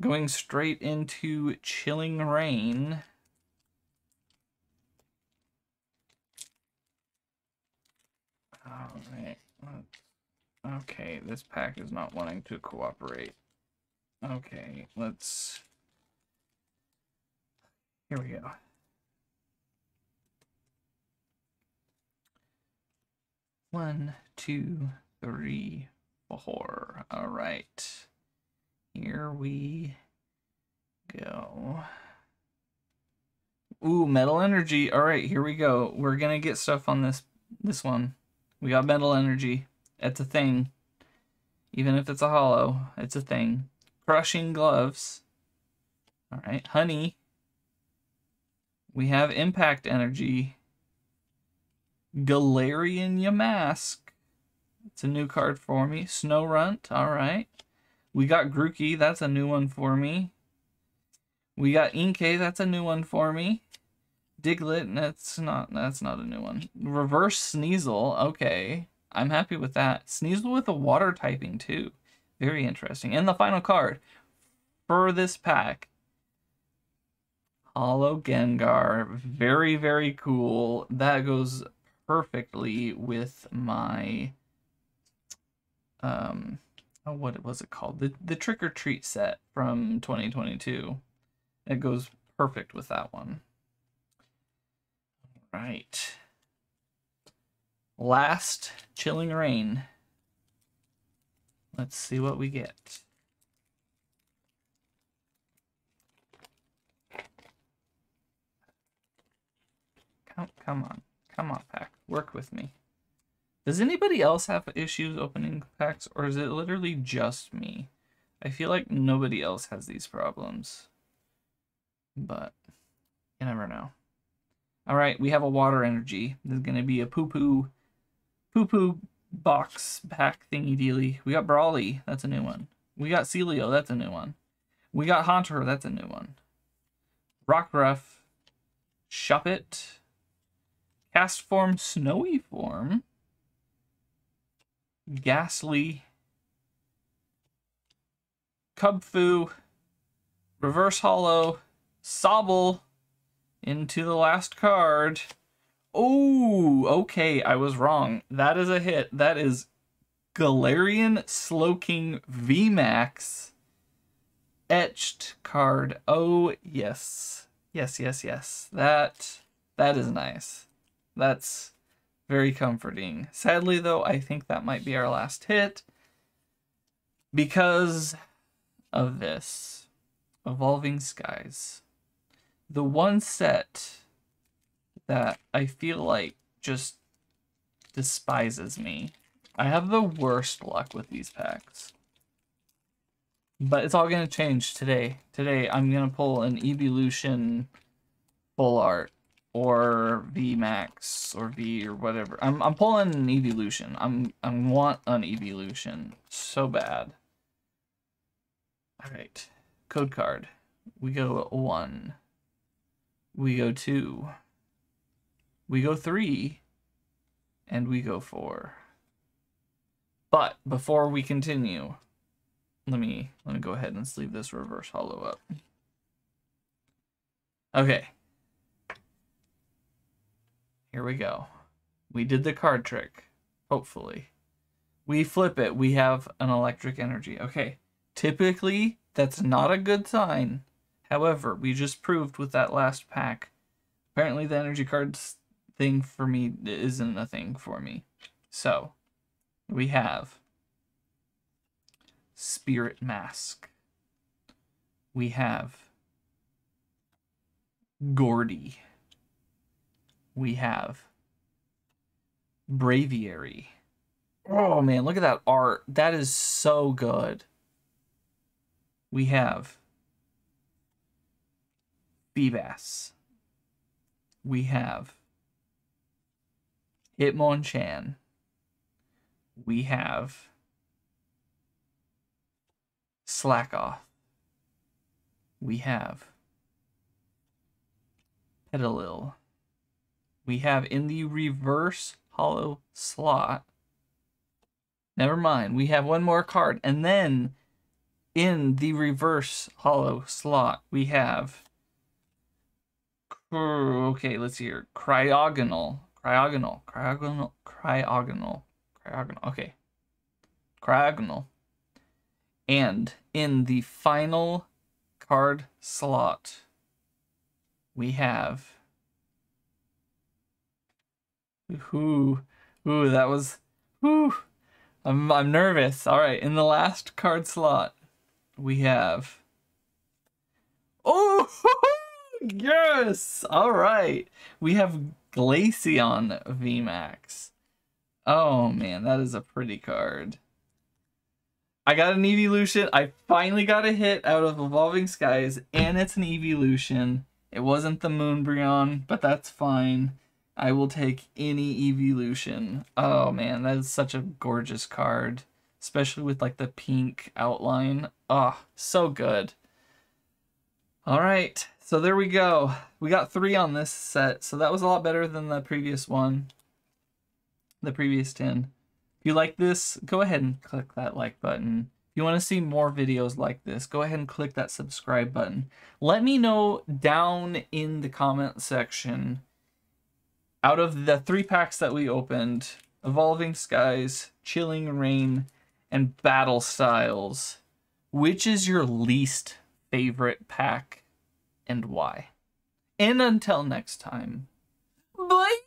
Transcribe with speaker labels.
Speaker 1: Going straight into Chilling Reign. All right. Okay, this pack is not wanting to cooperate. Okay, let's... Here we go. One, two, three, four. All right. Here we go. Ooh, metal energy. All right, here we go. We're going to get stuff on this this one. We got metal energy. It's a thing. Even if it's a holo, it's a thing. Crushing gloves. All right, honey. We have impact energy. Galarian Yamask. It's a new card for me. Snorunt. All right. We got Grookey. That's a new one for me. We got Inkay. That's a new one for me. Diglett. That's not. That's not a new one. Reverse Sneasel. Okay. I'm happy with that. Sneasel with a water typing too. Very interesting. And the final card for this pack. Holo Gengar. Very, very cool. That goes perfectly with my um oh, what was it called? The the trick or treat set from 2022. It goes perfect with that one. Right. Last Chilling Reign. Let's see what we get. Come, come on. Come on, pack. Work with me. Does anybody else have issues opening packs, or is it literally just me? I feel like nobody else has these problems. But you never know. All right, we have a water energy. There's going to be a poo-poo poo-poo box pack thingy dealy. We got Brawly. That's a new one. We got Celio. That's a new one. We got Haunter. That's a new one. Rockruff. Shuppet. Castform Snowy Form. Gastly. Kubfu. Reverse Holo. Sobble. Into the last card. Oh, okay, I was wrong. That is a hit. That is Galarian Slowking VMAX etched card. Oh, yes. Yes, yes, yes. That that is nice. That's very comforting. Sadly though, I think that might be our last hit because of this. Evolving Skies the one set that I feel like just despises me. I have the worst luck with these packs. But it's all going to change today. Today, I'm going to pull an Evolution Full Art or V Max or V or whatever. I'm I'm pulling an Evolution. I'm I want an Evolution so bad. All right, code card. We go one. We go two. We go three. And we go four. But before we continue, let me let me go ahead and sleeve this reverse holo up. Okay. Here we go. We did the card trick, hopefully. We flip it, we have an electric energy. Okay. Typically, that's not a good sign. However, we just proved with that last pack. Apparently the energy cards thing for me isn't a thing for me. So, we have Spirit Mask. We have Gordie. We have Braviary. Oh man, look at that art. That is so good. We have Feebas. We have Hitmonchan. We have Slackoth. We have Petilil. We have in the reverse holo slot. Never mind. We have one more card. And then in the reverse holo slot, we have. Okay, let's see here. Cryogonal. Cryogonal. Cryogonal. Cryogonal. Cryogonal. Okay. Cryogonal. And in the final card slot, we have. Ooh, ooh, that was. Ooh, I'm I'm nervous. All right, in the last card slot, we have. Oh, yes! All right, we have Glaceon VMAX. Oh man, that is a pretty card. I got an evolution. I finally got a hit out of Evolving Skies, and it's an evolution. It wasn't the Moonbreon, but that's fine. I will take any evolution. Oh man, that is such a gorgeous card. Especially with like the pink outline. Oh, so good. Alright, so there we go. We got three on this set, so that was a lot better than the previous one. The previous 10. If you like this, go ahead and click that like button. If you want to see more videos like this, go ahead and click that subscribe button. Let me know down in the comment section out of the three packs that we opened, Evolving Skies, Chilling Reign, and Battle Styles, which is your least favorite pack and why? And until next time, bye!